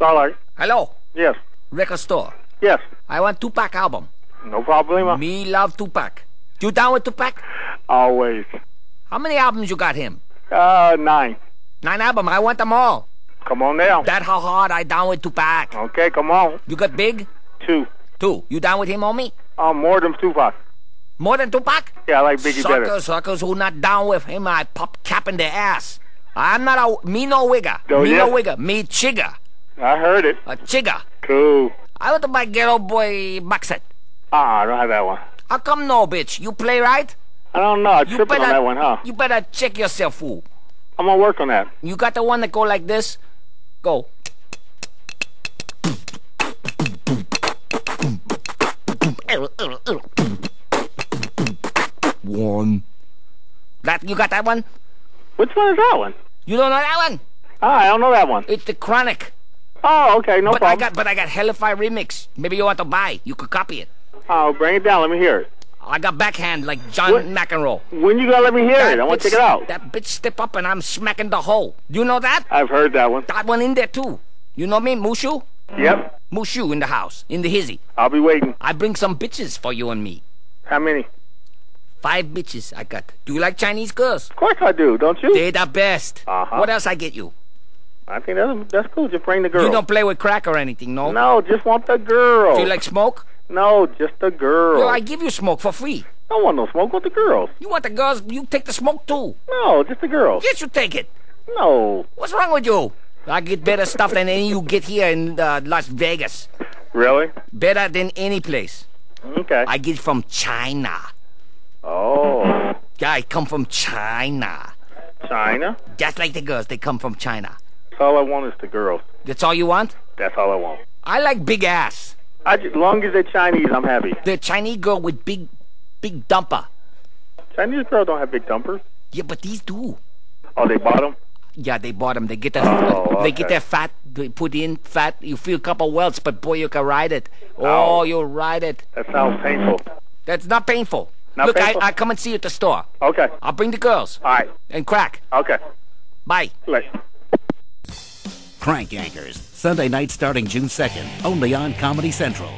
Right. Hello, Yes. record store. Yes. I want Tupac album. No problema. Me love Tupac. You down with Tupac? Always. How many albums you got him? Uh, nine. Nine album. I want them all. Come on now. That how hard I down with Tupac. Okay, come on. You got big? Two. Two. You down with him, homie? Uh, more than Tupac. More than Tupac? Yeah, I like Biggie better. Suckers, suckers who not down with him, I pop cap in their ass. I'm not a me no wigger. Oh, me yeah? no wigger. Me chigger. I heard it. A chigger. Cool. I want to buy ghetto boy box set. Ah, I don't have that one. How come no, bitch? You play right? I don't know. I You tripping on that one, huh? You better check yourself, fool. I'm gonna work on that. You got the one that go like this? Go. One. That you got that one? Which one is that one? You don't know that one? Ah, I don't know that one. It's the Chronic. Oh, okay, no but I got but I got Hellify remix. Maybe you want to buy. You could copy it. Oh, bring it down. Let me hear it. I got backhand like John What? McEnroe. When you gonna let me hear it? I want to check it out. That bitch step up and I'm smacking the hole. You know that? I've heard that one. That one in there too. You know me, Mushu? Yep. Mushu in the house, in the hizzy. I'll be waiting. I bring some bitches for you and me. How many? Five bitches I got. Do you like Chinese girls? Of course I do. Don't you? They're the best. Uh-huh. What else I get you? I think that's that's cool. Just bring the girl. You don't play with crack or anything, no? No, just want the girl. Do you like smoke? No, just the girl. Yo, I give you smoke for free. I don't want no smoke with the girls. You want the girls? You take the smoke too. No, just the girls. Yes, you take it. No. What's wrong with you? I get better stuff than any you get here in uh, Las Vegas. Really? Better than any place. Okay. I get from China. Oh, Yeah, I come from China. China. Just like the girls, they come from China. All I want is the girls. That's all you want? That's all I want. I like big ass. I just, long as they're Chinese, I'm happy. The Chinese girl with big, big dumper. Chinese girls don't have big dumpers. Yeah, but these do. Oh, they bought them. Yeah, they bought them. They get their, Oh, they get okay. their fat. They put in fat. You feel a couple welts, but boy, you can ride it. Ow. Oh, you ride it. That sounds painful. That's not painful. Not Look, painful? I, I come and see you at the store. Okay. I'll bring the girls All right. and crack. Okay. Bye. Like. Crank Yankers, Sunday night starting June 2nd, only on Comedy Central.